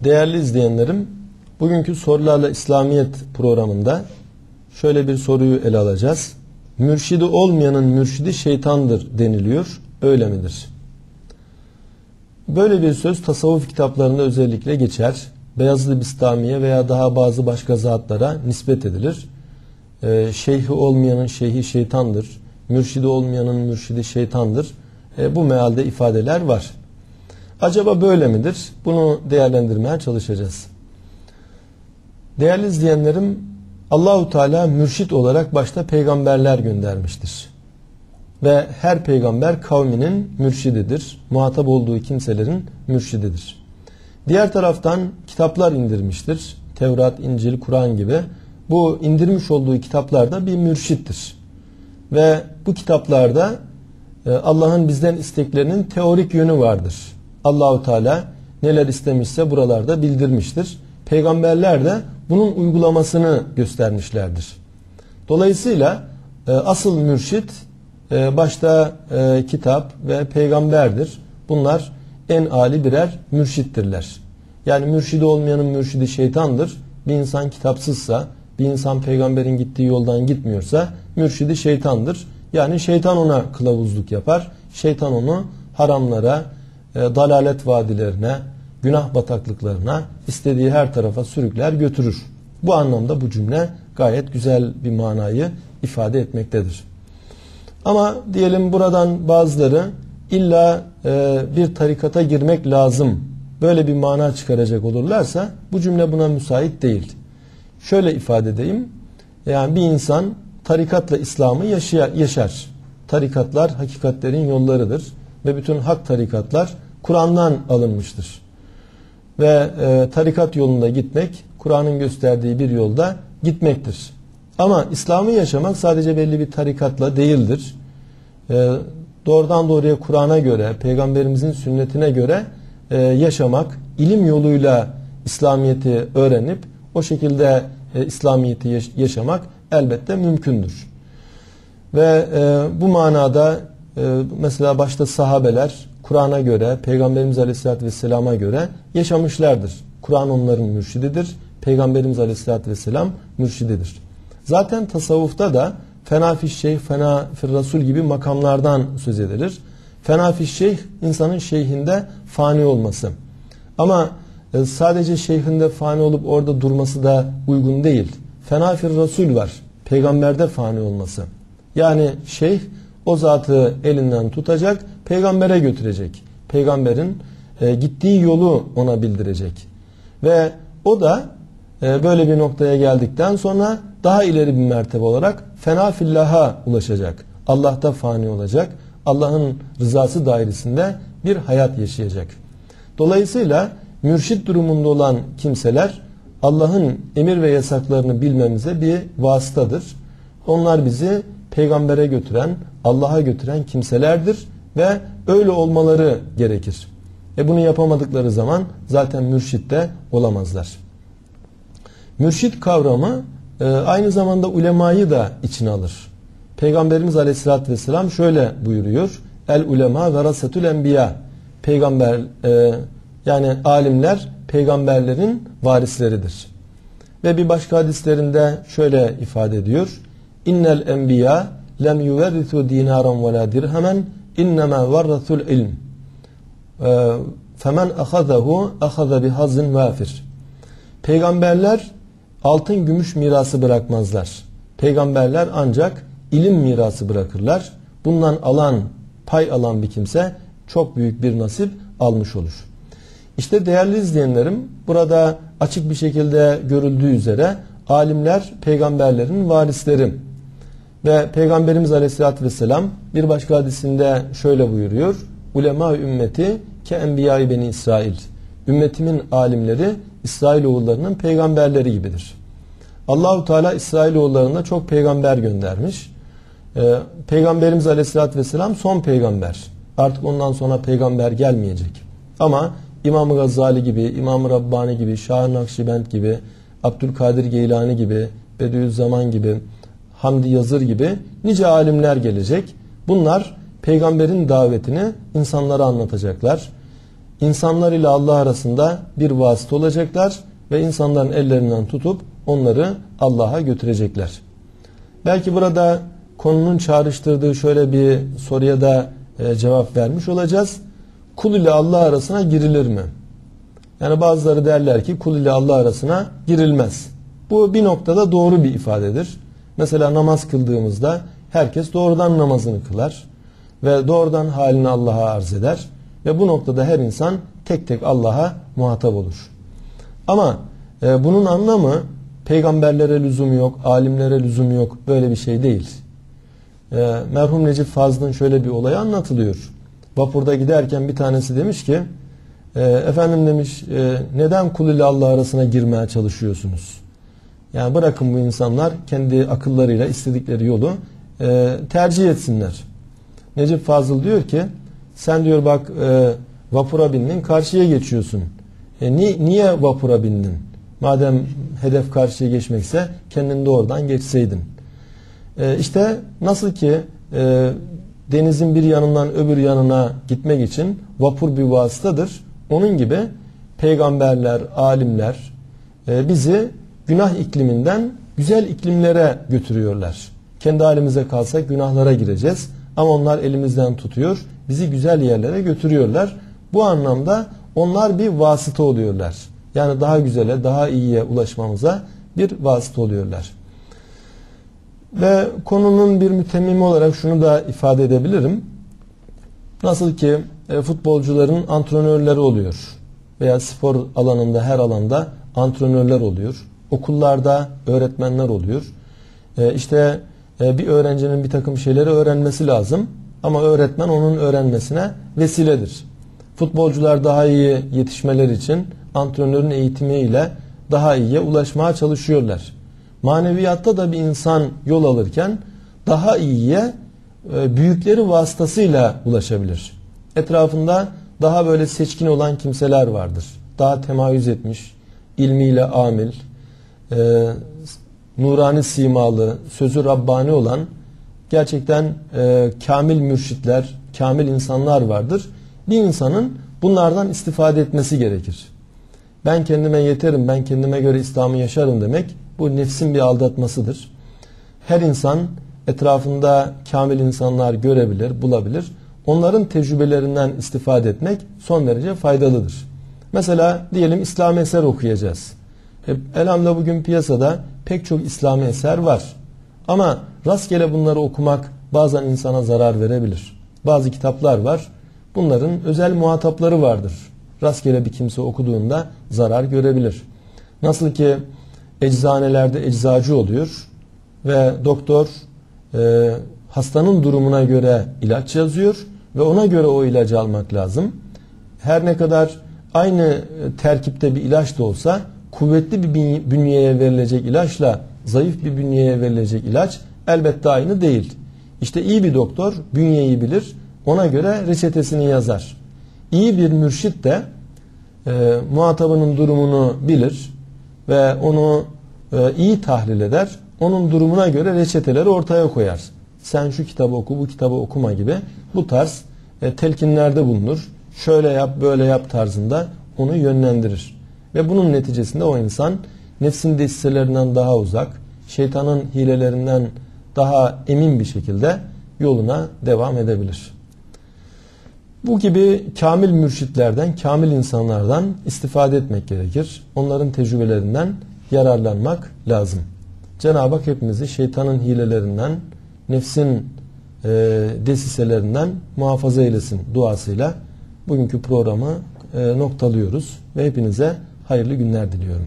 Değerli izleyenlerim, bugünkü Sorularla İslamiyet programında şöyle bir soruyu ele alacağız. Mürşidi olmayanın mürşidi şeytandır deniliyor, öyle midir? Böyle bir söz tasavvuf kitaplarında özellikle geçer. Beyazlı Bistami'ye veya daha bazı başka zatlara nispet edilir. Ee, şeyhi olmayanın şeyhi şeytandır, mürşidi olmayanın mürşidi şeytandır. Ee, bu mealde ifadeler var. Acaba böyle midir? Bunu değerlendirmeye çalışacağız. Değerli izleyenlerim, Allahu Teala mürşit olarak başta peygamberler göndermiştir. Ve her peygamber kavminin mürşididir. Muhatap olduğu kimselerin mürşididir. Diğer taraftan kitaplar indirmiştir. Tevrat, İncil, Kur'an gibi. Bu indirmiş olduğu kitaplarda bir mürşittir. Ve bu kitaplarda e, Allah'ın bizden isteklerinin teorik yönü vardır. Allahu Teala neler istemişse buralarda bildirmiştir. Peygamberler de bunun uygulamasını göstermişlerdir. Dolayısıyla e, asıl mürşit e, başta e, kitap ve peygamberdir. Bunlar en âli birer mürşittirler. Yani mürşidi olmayanın mürşidi şeytandır. Bir insan kitapsızsa, bir insan peygamberin gittiği yoldan gitmiyorsa mürşidi şeytandır. Yani şeytan ona kılavuzluk yapar. Şeytan onu haramlara, e, dalalet vadilerine, günah bataklıklarına istediği her tarafa sürükler götürür. Bu anlamda bu cümle gayet güzel bir manayı ifade etmektedir. Ama diyelim buradan bazıları illa e, bir tarikata girmek lazım böyle bir mana çıkaracak olurlarsa bu cümle buna müsait değil. Şöyle ifade edeyim. Yani bir insan tarikatla İslam'ı yaşar. Tarikatlar hakikatlerin yollarıdır ve bütün hak tarikatlar Kur'an'dan alınmıştır. Ve e, tarikat yolunda gitmek Kur'an'ın gösterdiği bir yolda gitmektir. Ama İslam'ı yaşamak sadece belli bir tarikatla değildir. E, doğrudan doğruya Kur'an'a göre, Peygamberimizin sünnetine göre e, yaşamak, ilim yoluyla İslamiyet'i öğrenip o şekilde e, İslamiyet'i yaşamak elbette mümkündür. Ve e, bu manada e, mesela başta sahabeler Kur'an'a göre, Peygamberimiz Aleyhisselatü Vesselam'a göre yaşamışlardır. Kur'an onların mürşididir. Peygamberimiz Aleyhisselatü Vesselam mürşididir. Zaten tasavvufta da fena fiş şeyh, fena fir rasul gibi makamlardan söz edilir. Fena fiş şeyh insanın şeyhinde fani olması. Ama e, sadece şeyhinde fani olup orada durması da uygun değil. Fena fir rasul var. Peygamberde fani olması. Yani şeyh o zatı elinden tutacak, peygambere götürecek. Peygamberin e, gittiği yolu ona bildirecek. Ve o da e, böyle bir noktaya geldikten sonra daha ileri bir mertebe olarak fena fillaha ulaşacak. Allah'ta fani olacak. Allah'ın rızası dairesinde bir hayat yaşayacak. Dolayısıyla mürşit durumunda olan kimseler Allah'ın emir ve yasaklarını bilmemize bir vasıtadır. Onlar bizi peygambere götüren, Allah'a götüren kimselerdir ve öyle olmaları gerekir. E bunu yapamadıkları zaman zaten mürşit de olamazlar. Mürşit kavramı e, aynı zamanda ulemayı da içine alır. Peygamberimiz Aleyhisselatü Vesselam şöyle buyuruyor. El ulema verasetül enbiya. Peygamber e, yani alimler peygamberlerin varisleridir. Ve bir başka hadislerinde şöyle ifade ediyor. İnnel enbiya lem yuverritu dinaran ve la dirhemen innema varratul ilm. E, femen ahazahu ahaza bihazin vafir. Peygamberler altın gümüş mirası bırakmazlar. Peygamberler ancak ilim mirası bırakırlar. Bundan alan, pay alan bir kimse çok büyük bir nasip almış olur. İşte değerli izleyenlerim burada açık bir şekilde görüldüğü üzere alimler peygamberlerin varisleri. Ve Peygamberimiz Aleyhisselatü Vesselam bir başka hadisinde şöyle buyuruyor. Ulema ümmeti ke enbiyayı beni İsrail. Ümmetimin alimleri İsrailoğullarının peygamberleri gibidir. Allahu Teala İsrailoğullarına çok peygamber göndermiş. Ee, peygamberimiz Aleyhisselatü Vesselam son peygamber. Artık ondan sonra peygamber gelmeyecek. Ama İmam Gazali gibi, İmam Rabbani gibi, Şah Nakşibend gibi, Abdülkadir Geylani gibi, Bediüzzaman gibi, Hamdi Yazır gibi nice alimler gelecek. Bunlar peygamberin davetini insanlara anlatacaklar. insanlar ile Allah arasında bir vasıta olacaklar ve insanların ellerinden tutup onları Allah'a götürecekler. Belki burada konunun çağrıştırdığı şöyle bir soruya da e, cevap vermiş olacağız. Kul ile Allah arasına girilir mi? Yani bazıları derler ki kul ile Allah arasına girilmez. Bu bir noktada doğru bir ifadedir. Mesela namaz kıldığımızda herkes doğrudan namazını kılar ve doğrudan halini Allah'a arz eder ve bu noktada her insan tek tek Allah'a muhatap olur. Ama e, bunun anlamı peygamberlere lüzum yok, alimlere lüzum yok böyle bir şey değil. E, merhum Necip Fazıl'ın şöyle bir olayı anlatılıyor. Vapurda giderken bir tanesi demiş ki e, efendim demiş e, neden kul ile Allah arasına girmeye çalışıyorsunuz? Yani bırakın bu insanlar kendi akıllarıyla istedikleri yolu e, tercih etsinler. Necip Fazıl diyor ki sen diyor bak e, vapura bindin karşıya geçiyorsun. E, ni, niye vapura bindin? Madem hedef karşıya geçmekse kendin de oradan geçseydin. E, işte nasıl ki e, denizin bir yanından öbür yanına gitmek için vapur bir vasıtadır. Onun gibi peygamberler, alimler e, bizi günah ikliminden güzel iklimlere götürüyorlar. Kendi halimize kalsak günahlara gireceğiz. Ama onlar elimizden tutuyor. Bizi güzel yerlere götürüyorlar. Bu anlamda onlar bir vasıta oluyorlar. Yani daha güzele, daha iyiye ulaşmamıza bir vasıta oluyorlar. Ve konunun bir mütemmimi olarak şunu da ifade edebilirim. Nasıl ki e, futbolcuların antrenörleri oluyor veya spor alanında her alanda antrenörler oluyor. Okullarda öğretmenler oluyor. E, işte e, bir öğrencinin bir takım şeyleri öğrenmesi lazım ama öğretmen onun öğrenmesine vesiledir. Futbolcular daha iyi yetişmeler için antrenörün eğitimiyle daha iyiye ulaşmaya çalışıyorlar. Maneviyatta da bir insan yol alırken daha iyiye e, büyükleri vasıtasıyla ulaşabilir. Etrafında daha böyle seçkin olan kimseler vardır. Daha temayüz etmiş, ilmiyle amil, e, nurani simalı, sözü Rabbani olan gerçekten e, kamil mürşitler, kamil insanlar vardır. Bir insanın bunlardan istifade etmesi gerekir. Ben kendime yeterim, ben kendime göre İslam'ı yaşarım demek bu nefsin bir aldatmasıdır. Her insan etrafında kamil insanlar görebilir, bulabilir. Onların tecrübelerinden istifade etmek son derece faydalıdır. Mesela diyelim İslam eser okuyacağız. E, elhamdülillah bugün piyasada pek çok İslami eser var. Ama rastgele bunları okumak bazen insana zarar verebilir. Bazı kitaplar var. Bunların özel muhatapları vardır. Rastgele bir kimse okuduğunda zarar görebilir. Nasıl ki eczanelerde eczacı oluyor ve doktor e, hastanın durumuna göre ilaç yazıyor ve ona göre o ilacı almak lazım. Her ne kadar aynı terkipte bir ilaç da olsa kuvvetli bir bünyeye verilecek ilaçla zayıf bir bünyeye verilecek ilaç elbette aynı değil. İşte iyi bir doktor bünyeyi bilir, ona göre reçetesini yazar. İyi bir mürşit de e, muhatabının durumunu bilir ve onu e, iyi tahlil eder. Onun durumuna göre reçeteleri ortaya koyar. Sen şu kitabı oku, bu kitabı okuma gibi bu tarz e, telkinlerde bulunur. Şöyle yap, böyle yap tarzında onu yönlendirir. Ve bunun neticesinde o insan nefsin desiselerinden daha uzak, şeytanın hilelerinden daha emin bir şekilde yoluna devam edebilir. Bu gibi kamil mürşitlerden, kamil insanlardan istifade etmek gerekir. Onların tecrübelerinden yararlanmak lazım. Cenab-ı Hak hepimizi şeytanın hilelerinden, nefsin e, desiselerinden muhafaza eylesin duasıyla bugünkü programı e, noktalıyoruz ve hepinize hayırlı günler diliyorum.